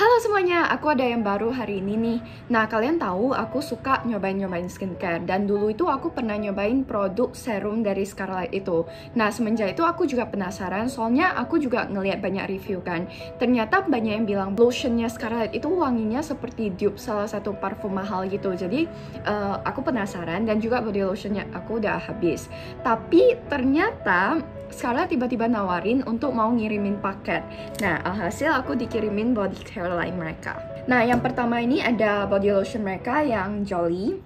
Halo semuanya, aku ada yang baru hari ini nih. Nah, kalian tahu aku suka nyobain-nyobain skincare dan dulu itu aku pernah nyobain produk serum dari Scarlett itu. Nah, semenjak itu aku juga penasaran soalnya aku juga ngeliat banyak review kan. Ternyata banyak yang bilang lotionnya Scarlett itu wanginya seperti dupe salah satu parfum mahal gitu. Jadi, uh, aku penasaran dan juga body lotionnya aku udah habis. Tapi ternyata Scarlett tiba-tiba nawarin untuk mau ngirimin paket. Nah, alhasil aku dikirimin body care line mereka. Nah, yang pertama ini ada body lotion mereka yang Jolly.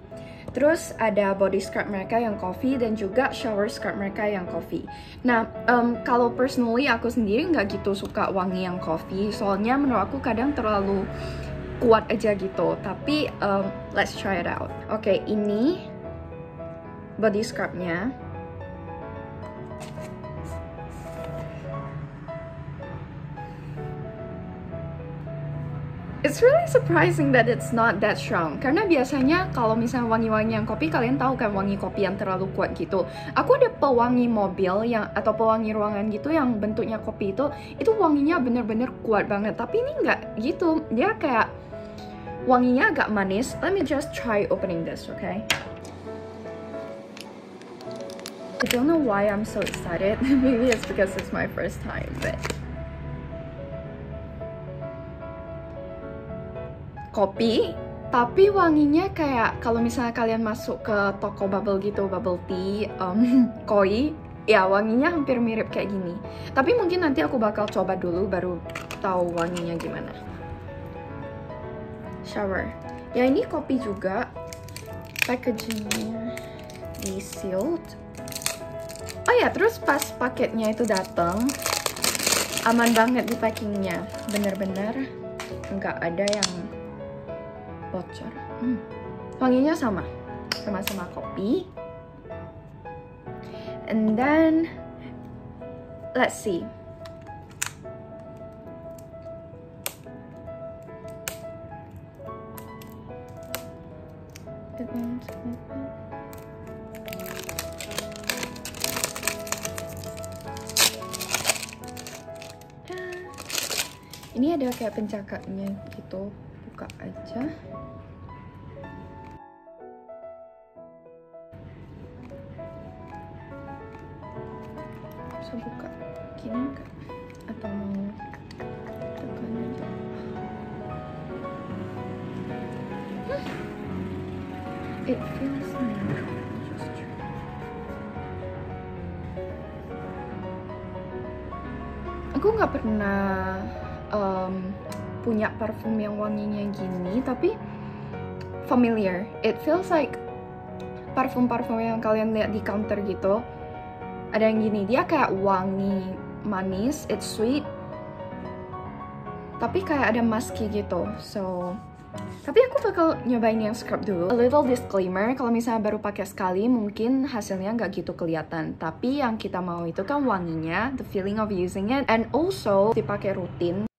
Terus ada body scrub mereka yang coffee dan juga shower scrub mereka yang coffee. Nah, um, kalau personally aku sendiri nggak gitu suka wangi yang coffee, soalnya menurut aku kadang terlalu kuat aja gitu. Tapi um, let's try it out. Oke, okay, ini body scrubnya. It's really surprising that it's not that strong. Karena biasanya kalau misalnya wangi-wangi yang kopi, kalian tahu kan wangi kopi yang terlalu kuat gitu. Aku ada pewangi mobil yang atau pewangi ruangan gitu yang bentuknya kopi itu, itu wanginya bener-bener kuat banget. Tapi ini nggak gitu. Dia kayak wanginya agak manis. Let me just try opening this, okay? I don't know why I'm so excited. Maybe it's because it's my first time, but kopi tapi wanginya kayak kalau misalnya kalian masuk ke toko bubble gitu bubble tea um, koi ya wanginya hampir mirip kayak gini. Tapi mungkin nanti aku bakal coba dulu baru tahu wanginya gimana. Shower. Ya ini kopi juga. Packagingnya di sealed. Oh ya terus pas paketnya itu datang aman banget di packingnya. Bener-bener nggak ada yang bocor. Hmm. Wanginya sama, sama-sama kopi. And then, let's see. Ini ada kayak pencakapnya gitu buka aja. Bisa buka gini enggak atau mau tekan aja? It feels new aku nggak pernah um, punya parfum yang wanginya gini tapi familiar it feels like parfum-parfum yang kalian lihat di counter gitu ada yang gini dia kayak wangi manis it's sweet tapi kayak ada musky gitu so tapi aku bakal nyobain yang scrub dulu. A little disclaimer, kalau misalnya baru pakai sekali, mungkin hasilnya nggak gitu kelihatan. Tapi yang kita mau itu kan wanginya, the feeling of using it, and also dipakai rutin.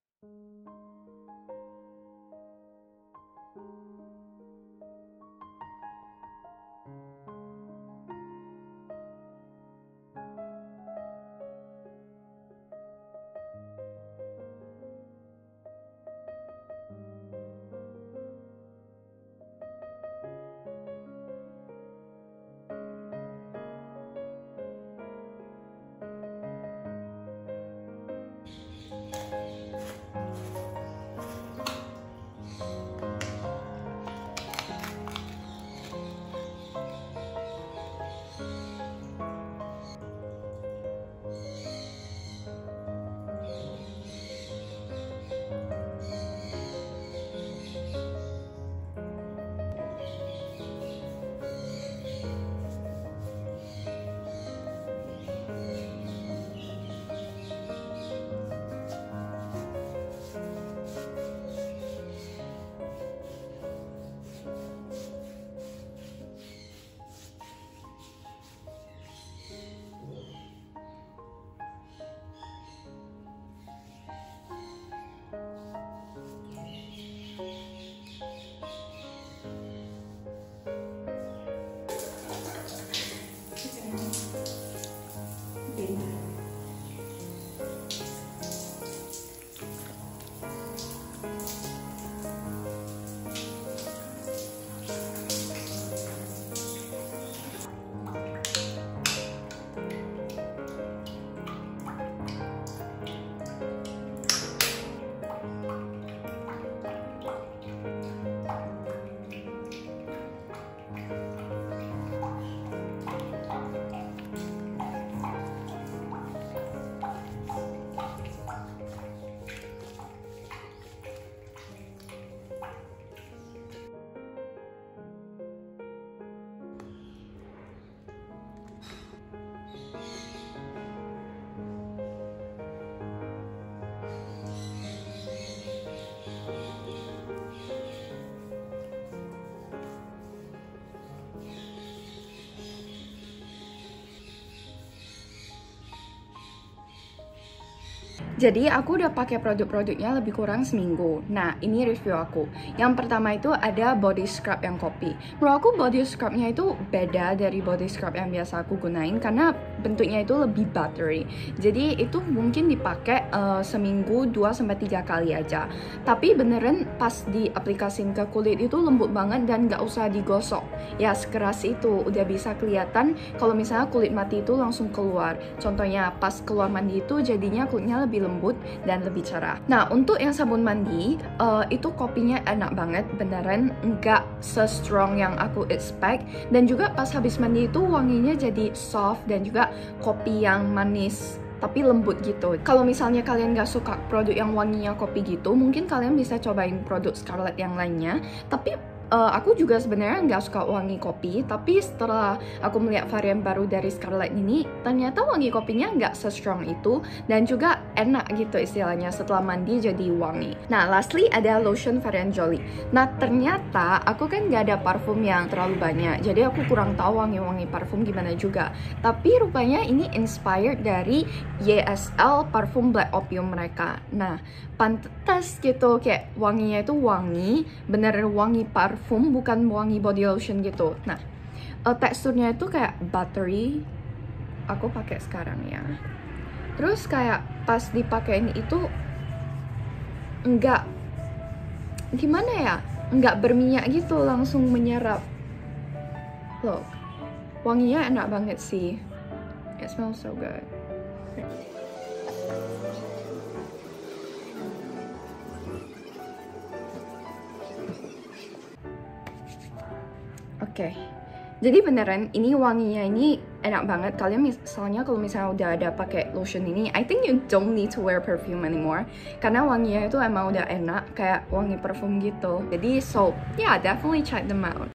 Jadi aku udah pakai produk-produknya lebih kurang seminggu. Nah, ini review aku. Yang pertama itu ada body scrub yang kopi. Menurut aku body scrubnya itu beda dari body scrub yang biasa aku gunain karena bentuknya itu lebih buttery. Jadi itu mungkin dipakai uh, seminggu 2 sampai 3 kali aja. Tapi beneran pas diaplikasin ke kulit itu lembut banget dan nggak usah digosok. Ya sekeras itu udah bisa kelihatan kalau misalnya kulit mati itu langsung keluar. Contohnya pas keluar mandi itu jadinya kulitnya lebih lembut dan lebih cerah. Nah, untuk yang sabun mandi, uh, itu kopinya enak banget, beneran nggak se-strong yang aku expect. Dan juga pas habis mandi itu wanginya jadi soft dan juga kopi yang manis tapi lembut gitu. Kalau misalnya kalian gak suka produk yang wanginya kopi gitu, mungkin kalian bisa cobain produk Scarlett yang lainnya. Tapi uh, aku juga sebenarnya nggak suka wangi kopi, tapi setelah aku melihat varian baru dari Scarlett ini, ternyata wangi kopinya nggak se-strong itu dan juga enak gitu istilahnya setelah mandi jadi wangi. Nah, lastly ada lotion varian Jolie. Nah, ternyata aku kan nggak ada parfum yang terlalu banyak, jadi aku kurang tahu wangi-wangi parfum gimana juga. Tapi rupanya ini inspired dari YSL parfum Black Opium mereka. Nah, pantas gitu kayak wanginya itu wangi, bener wangi parfum parfum bukan wangi body lotion gitu. Nah uh, teksturnya itu kayak buttery. Aku pakai sekarang ya. Terus kayak pas dipakein itu enggak gimana ya? Enggak berminyak gitu langsung menyerap. Look wanginya enak banget sih. It smells so good Oke. Okay. Jadi beneran ini wanginya ini enak banget. Kalian misalnya kalau misalnya udah ada pakai lotion ini, I think you don't need to wear perfume anymore. Karena wanginya itu emang udah enak kayak wangi parfum gitu. Jadi so, yeah, definitely check them out.